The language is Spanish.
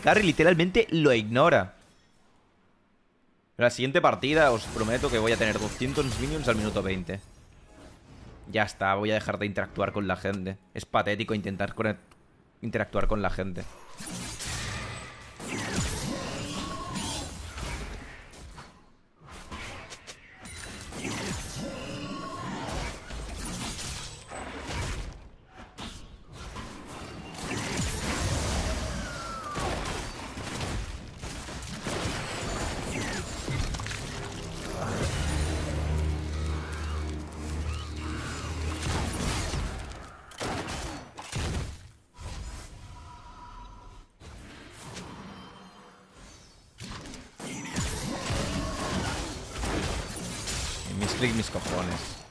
carry literalmente lo ignora. La siguiente partida os prometo que voy a tener 200 minions al minuto 20. Ya está, voy a dejar de interactuar con la gente. Es patético intentar interactuar con la gente. Clics, mis cojones.